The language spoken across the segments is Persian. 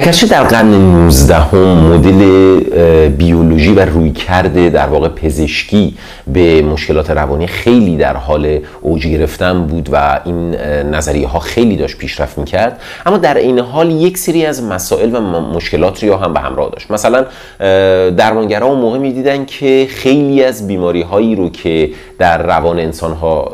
اگرچه در قرن 19 هم مدل بیولوژی و روی کرده در واقع پزشکی به مشکلات روانی خیلی در حال اوج گرفتن بود و این نظریه ها خیلی داشت پیشرفت می‌کرد اما در این حال یک سری از مسائل و مشکلات رو هم به همراه داشت. مثلا درمانگرها اون موقع می‌دیدن که خیلی از بیماری هایی رو که در روان انسان ها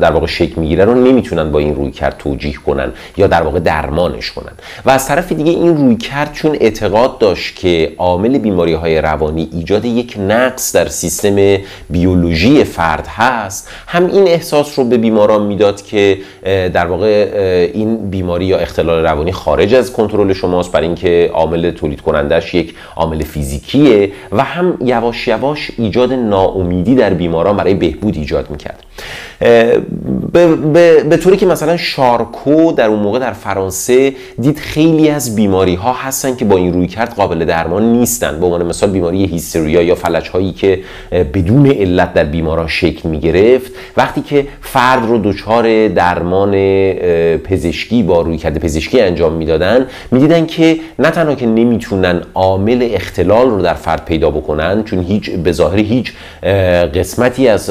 در واقع شکل می‌گیره رو نمی‌تونن با این روی کرد توجیه کنن یا در واقع درمانش کنن. و از طرف دیگه این روی کرد چون اعتقاد داشت که عامل بیماری های روانی ایجاد یک نقص در سیستم بیولوژی فرد هست هم این احساس رو به بیماران می‌داد که در واقع این بیماری یا اختلال روانی خارج از کنترل شماست برای اینکه عامل تولید کنندش یک عامل فیزیکیه و هم یواش یواش ایجاد ناامیدی در بیماران برای بهبود ایجاد می‌کرد. به, به،, به طوری که مثلا شارکو در اون موقع در فرانسه دید خیلی از بیماری ها هستن که با این روی کرد قابل درمان نیستن. به عنوان مثال بیماری هیستریا یا فلج هایی که بدون علت در بیماران شکل می گرفت وقتی که فرد رو دچار درمان پزشکی با روی کرده پزشکی انجام می‌دادن می‌دیدن که نه تنها که نمی‌تونن عامل اختلال رو در فرد پیدا بکنن چون هیچ به ظاهر هیچ قسمتی از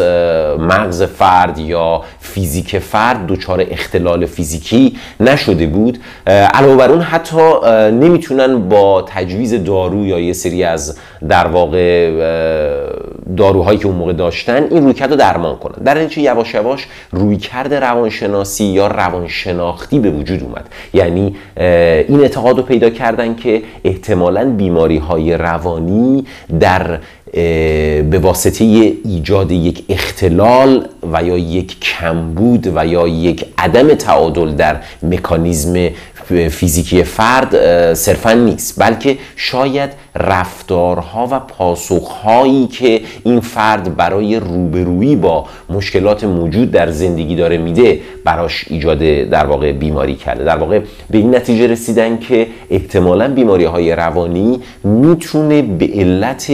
مغز فرد یا فیزیک فرد دچار اختلال فیزیکی نشده بود. علاوه بر اون حتی نمی‌تونن با تجویز دارو یا یه سری از در واقع داروهایی که اون موقع داشتن این رویکرد رو درمان کنن. در نتیجه یواش یواش رویکرد روانشناسی یا روانشناختی به وجود اومد. یعنی این اعتقاد رو پیدا کردن که احتمالا بیماری های روانی در به واسطه ایجاد یک اختلال و یا یک کمبود و یا یک عدم تعادل در مکانیزم فیزیکی فرد صرفا نیست بلکه شاید رفتارها و پاسخهایی که این فرد برای روبرویی با مشکلات موجود در زندگی داره میده براش ایجاد در واقع بیماری کرده. در واقع به این نتیجه رسیدن که احتمالا بیماری های روانی می‌تونه به علت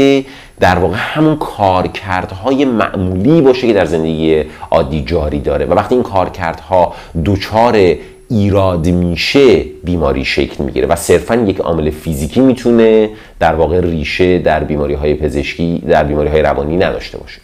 در واقع همون کارکردهای معمولی باشه که در زندگی عادی جاری داره. و وقتی این کارکردها دوچار ایراد میشه بیماری شکل می‌گیره و صرفا یک عامل فیزیکی می‌تونه در واقع ریشه در بیماری های پزشکی در بیماری های روانی نداشته باشه.